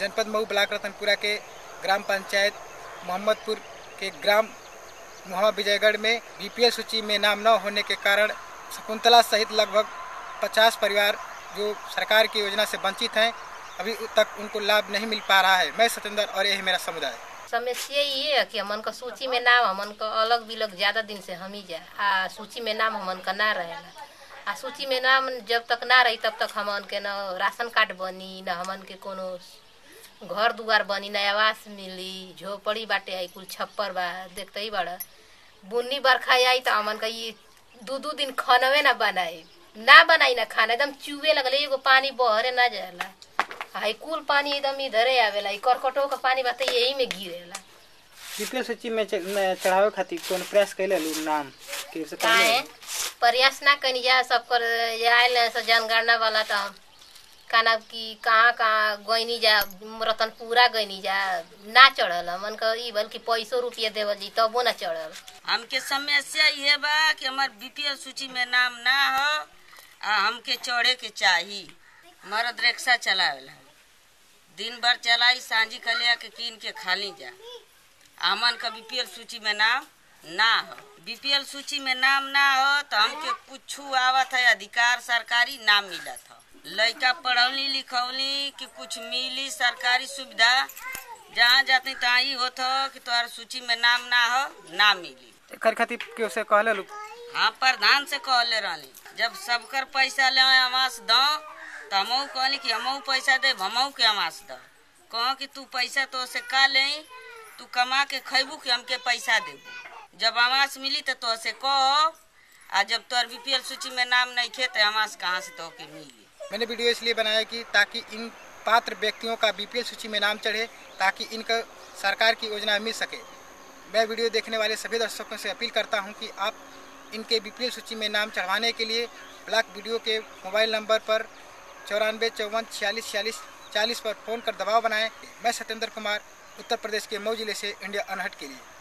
जनपद मऊ ब्लॉक रतनपुरा के ग्राम पंचायत मोहम्मदपुर के ग्राम मुहम्मा विजयगढ़ में बीपीएल सूची में नाम न होने के कारण शकुंतला सहित लगभग 50 परिवार जो सरकार की योजना से वंचित हैं, अभी तक उनको लाभ नहीं मिल पा रहा है। मैं सत्येंद्र और यही मेरा समुदाय। समस्या ये है कि हमन का सूची में नाम हमन का अलग बिलग ज़्यादा दिन से हम ही जा आ सूची में नाम हमन का ना रहेला आ सूची में नाम जब तक ना रही तब तक हमन के न राशन कार्ड बनी, न हमन के कोनो घर दुआर बनी न आवास मिली झोपड़ी बाटे आई कुल छप्पर बा देखते ही बड़ा। बुन्नी बरखा आई तो हमन का ये दू दू दिन खानवे ना बनाई। ना बनाई ना खाना एकदम चूहे लगले एगो पानी बहरे ना जाला। हाई कुल पानी एकदम इधरे आवेला ई करकटो का पानी बात यही में गिरेला। बीपीएल सूची में चढ़ावे खातिर कौन प्रयास कैले लू नाम? के से प्रयास ना कनी जा सब कर आयल जनगणना वाला तो काना की कहाँ कहाँ गईनी जा, रतनपुरा गईनी जा, ना चढ़ल। मन का ई बल्कि पैसो रुपया देवल जी, तबो ना चढ़ल। हमके समस्या ये बा कि हमार बीपीएल सूची में नाम ना हो, आ हमके चढ़े के चाही। मरद रिक्शा चलावेला। दिन भर चलाई, सांझी कलिया के कीन के खाली जा। हमन का बीपीएल सूची में नाम ना हो। बीपीएल सूची में नाम ना हो तो हमके कुछ आवत है, अधिकार सरकारी ना मिलत हो। लड़का पढ़ौली लिखौली कि कुछ मिली सरकारी सुविधा जहाँ जाती तहाँ ही होत हो कि तोहर सूची में नाम ना हो ना मिली। एकर खातिर के से कहले लू। हाँ प्रधान से कहले रहली। जब सबकर पैसा ले आवास दो तो हमहू कहली कि हमहू पैसा दे हमहू के आवास दो। कहो कि तू पैसा तो से का ले तू कमा के खैबू कि हमके पैसा देबू। जब आवास मिली तो तो से कहो आ जब तोहर बीपीएल सूची में नाम नहीं खे तो आवास कहाँ से तो के मिली? मैंने वीडियो इसलिए बनाया कि ताकि इन पात्र व्यक्तियों का बीपीएल सूची में नाम चढ़े, ताकि इनका सरकार की योजना मिल सके। मैं वीडियो देखने वाले सभी दर्शकों से अपील करता हूँ कि आप इनके बीपीएल सूची में नाम चढ़वाने के लिए ब्लॉक वीडियो के मोबाइल नंबर पर चौरानवे, चौवन, छियालीस छियालीस, चालीस पर फ़ोन कर दबाव बनाएँ। मैं सत्येंद्र कुमार, उत्तर प्रदेश के मऊ ज़िले से, इंडिया अनहट के लिए।